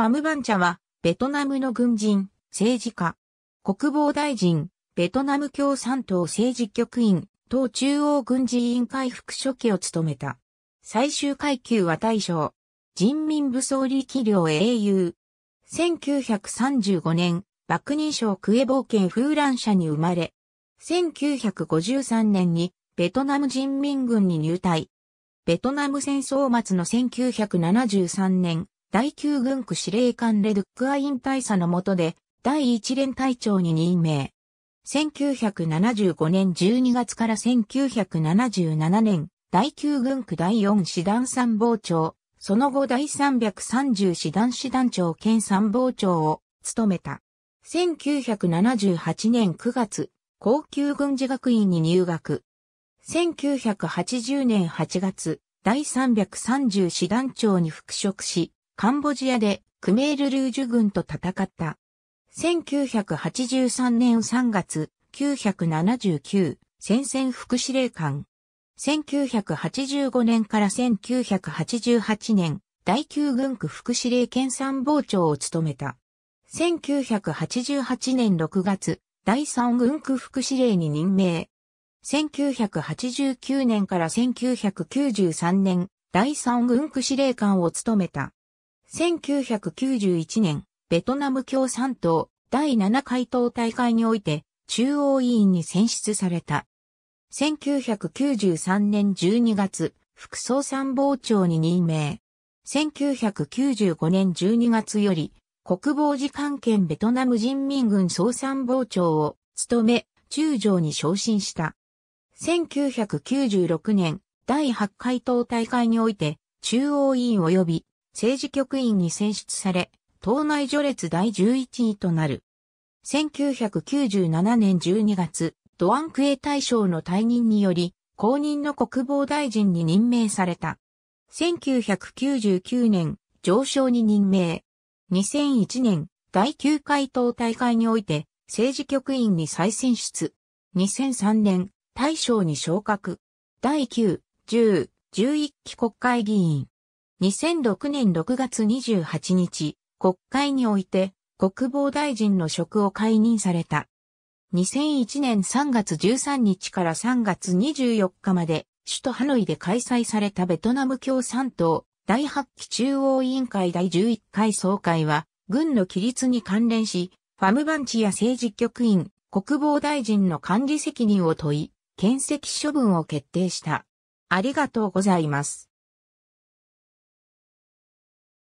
ファムバンチャは、ベトナムの軍人、政治家、国防大臣、ベトナム共産党政治局員、党中央軍事委員会副書記を務めた。最終階級は大将。人民武装力量英雄。1935年、爆任省クエボー県フーラン社に生まれ、1953年にベトナム人民軍に入隊。ベトナム戦争末の1973年、第9軍区司令官レドックアイン大佐の下で、第一連隊長に任命。1975年12月から1977年、第9軍区第4師団参謀長、その後第330師団師団長兼参謀長を務めた。1978年9月、高級軍事学院に入学。1980年8月、第330師団長に復職し、カンボジアでクメール・ルージュ軍と戦った。1983年3月、979、戦線副司令官。1985年から1988年、第9軍区副司令兼参謀長を務めた。1988年6月、第3軍区副司令に任命。1989年から1993年、第3軍区司令官を務めた。1991年、ベトナム共産党第7回党大会において中央委員に選出された。1993年12月、副総参謀長に任命。1995年12月より国防次官兼ベトナム人民軍総参謀長を務め、中将に昇進した。1996年第8回党大会において中央委員及び政治局員に選出され、党内序列第11位となる。1997年12月、ドアンクエ大将の退任により、公認の国防大臣に任命された。1999年、上昇に任命。2001年、第9回党大会において、政治局員に再選出。2003年、大将に昇格。第9、10、11期国会議員。2006年6月28日、国会において国防大臣の職を解任された。2001年3月13日から3月24日まで首都ハノイで開催されたベトナム共産党第8期中央委員会第11回総会は軍の規律に関連し、ファムバンチや政治局員、国防大臣の管理責任を問い、検責処分を決定した。ありがとうございます。